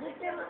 Do tema.